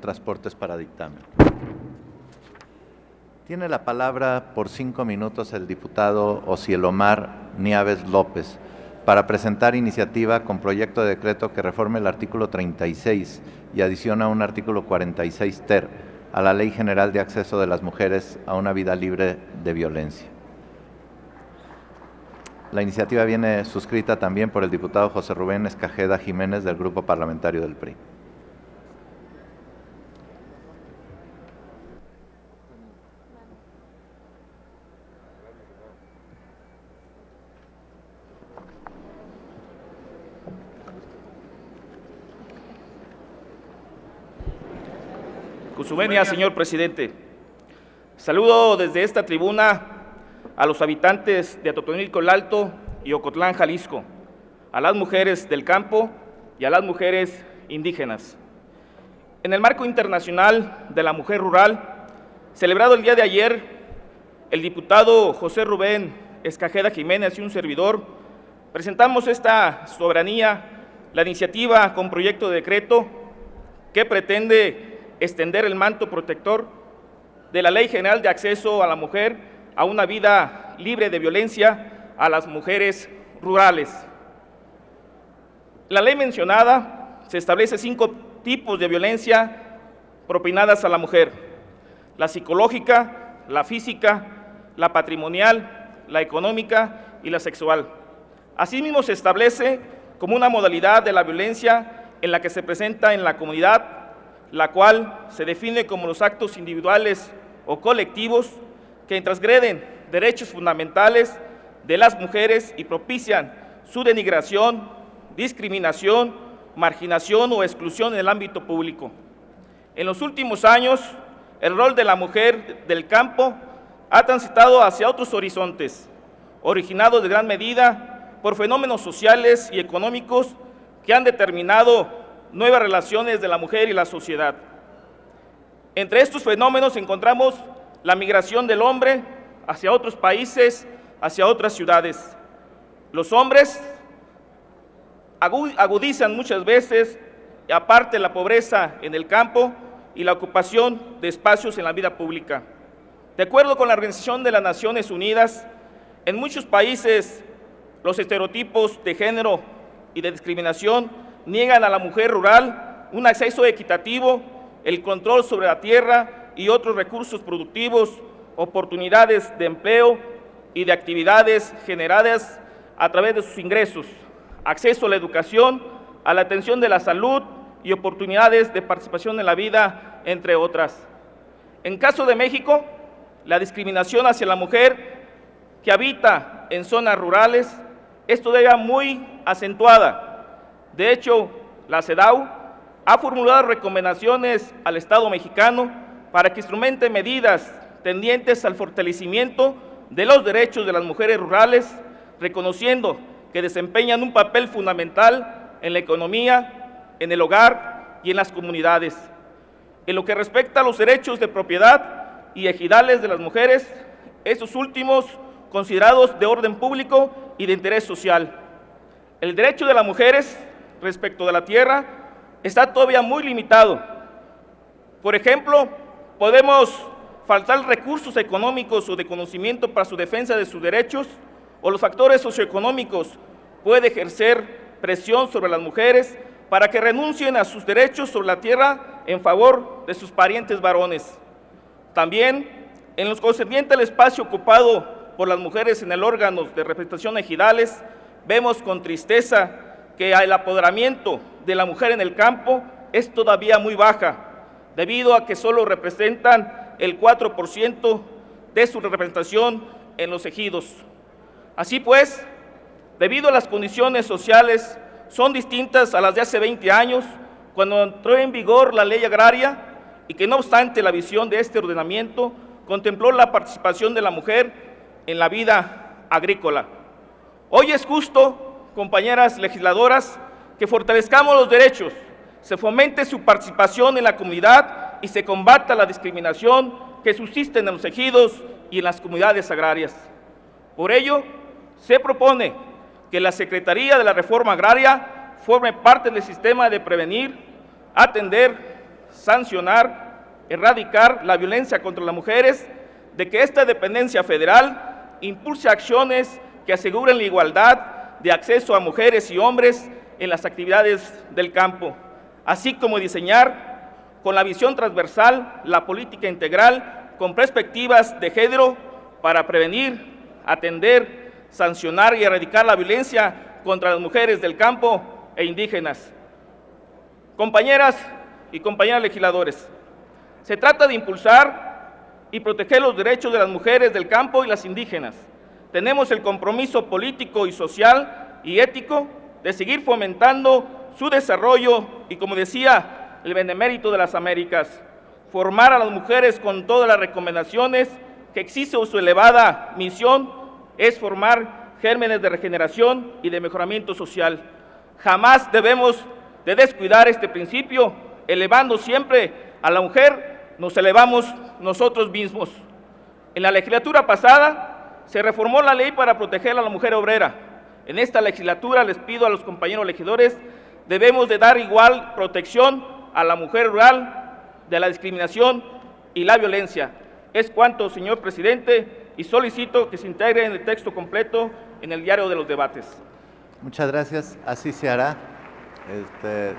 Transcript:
Transportes para dictamen. Tiene la palabra por cinco minutos el diputado Ocielomar Nieves López para presentar iniciativa con proyecto de decreto que reforme el artículo 36 y adiciona un artículo 46 ter a la Ley General de Acceso de las Mujeres a una vida libre de violencia. La iniciativa viene suscrita también por el diputado José Rubén Escajeda Jiménez del Grupo Parlamentario del PRI. Cusumenia, señor presidente. Saludo desde esta tribuna a los habitantes de Atotonilco el Alto y Ocotlán, Jalisco, a las mujeres del campo y a las mujeres indígenas. En el marco internacional de la mujer rural, celebrado el día de ayer, el diputado José Rubén Escajeda Jiménez y un servidor presentamos esta soberanía, la iniciativa con proyecto de decreto que pretende extender el manto protector de la Ley General de Acceso a la Mujer a una vida libre de violencia a las mujeres rurales. La ley mencionada se establece cinco tipos de violencia propinadas a la mujer. La psicológica, la física, la patrimonial, la económica y la sexual. Asimismo se establece como una modalidad de la violencia en la que se presenta en la comunidad la cual se define como los actos individuales o colectivos que transgreden derechos fundamentales de las mujeres y propician su denigración, discriminación, marginación o exclusión en el ámbito público. En los últimos años, el rol de la mujer del campo ha transitado hacia otros horizontes, originados de gran medida por fenómenos sociales y económicos que han determinado nuevas relaciones de la mujer y la sociedad. Entre estos fenómenos encontramos la migración del hombre hacia otros países, hacia otras ciudades. Los hombres agudizan muchas veces, aparte la pobreza en el campo y la ocupación de espacios en la vida pública. De acuerdo con la Organización de las Naciones Unidas, en muchos países los estereotipos de género y de discriminación niegan a la mujer rural un acceso equitativo, el control sobre la tierra y otros recursos productivos, oportunidades de empleo y de actividades generadas a través de sus ingresos, acceso a la educación, a la atención de la salud y oportunidades de participación en la vida, entre otras. En caso de México, la discriminación hacia la mujer que habita en zonas rurales es todavía muy acentuada de hecho, la CEDAW ha formulado recomendaciones al Estado mexicano para que instrumente medidas tendientes al fortalecimiento de los derechos de las mujeres rurales, reconociendo que desempeñan un papel fundamental en la economía, en el hogar y en las comunidades. En lo que respecta a los derechos de propiedad y ejidales de las mujeres, estos últimos considerados de orden público y de interés social. El derecho de las mujeres respecto de la tierra está todavía muy limitado. Por ejemplo, podemos faltar recursos económicos o de conocimiento para su defensa de sus derechos, o los factores socioeconómicos puede ejercer presión sobre las mujeres para que renuncien a sus derechos sobre la tierra en favor de sus parientes varones. También, en los concernientes al espacio ocupado por las mujeres en el órgano de representación ejidales, vemos con tristeza que el apoderamiento de la mujer en el campo es todavía muy baja, debido a que solo representan el 4% de su representación en los ejidos. Así pues, debido a las condiciones sociales son distintas a las de hace 20 años, cuando entró en vigor la ley agraria y que no obstante la visión de este ordenamiento contempló la participación de la mujer en la vida agrícola. Hoy es justo compañeras legisladoras, que fortalezcamos los derechos, se fomente su participación en la comunidad y se combata la discriminación que subsiste en los ejidos y en las comunidades agrarias. Por ello, se propone que la Secretaría de la Reforma Agraria forme parte del sistema de prevenir, atender, sancionar, erradicar la violencia contra las mujeres, de que esta dependencia federal impulse acciones que aseguren la igualdad de acceso a mujeres y hombres en las actividades del campo, así como diseñar con la visión transversal la política integral con perspectivas de género para prevenir, atender, sancionar y erradicar la violencia contra las mujeres del campo e indígenas. Compañeras y compañeros legisladores, se trata de impulsar y proteger los derechos de las mujeres del campo y las indígenas. Tenemos el compromiso político y social y ético de seguir fomentando su desarrollo y, como decía, el benemérito de las Américas, formar a las mujeres con todas las recomendaciones que existe su elevada misión es formar gérmenes de regeneración y de mejoramiento social. Jamás debemos de descuidar este principio, elevando siempre a la mujer, nos elevamos nosotros mismos. En la legislatura pasada se reformó la ley para proteger a la mujer obrera. En esta legislatura les pido a los compañeros legisladores, debemos de dar igual protección a la mujer rural de la discriminación y la violencia. Es cuanto, señor presidente, y solicito que se integre en el texto completo en el diario de los debates. Muchas gracias, así se hará. Este,